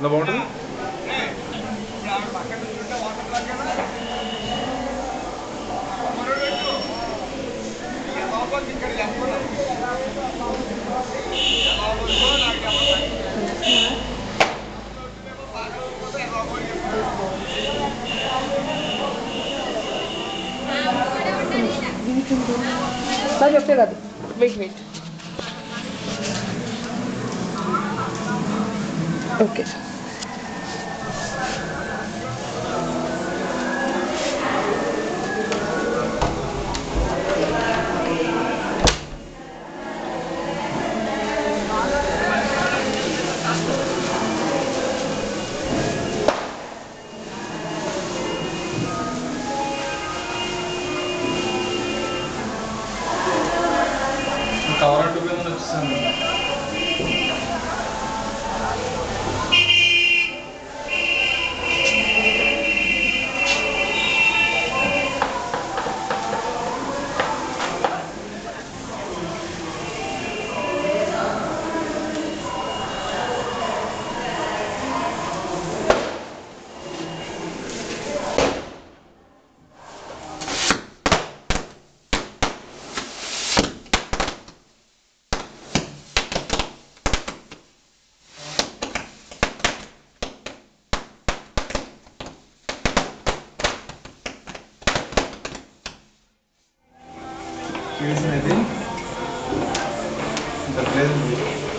ఇలా బాగుంటుంది సార్ చెప్తే కాదు వెయిట్ వెయిట్ ఓకే కవర్ అడ్డు ఏమైనా feeds within the place.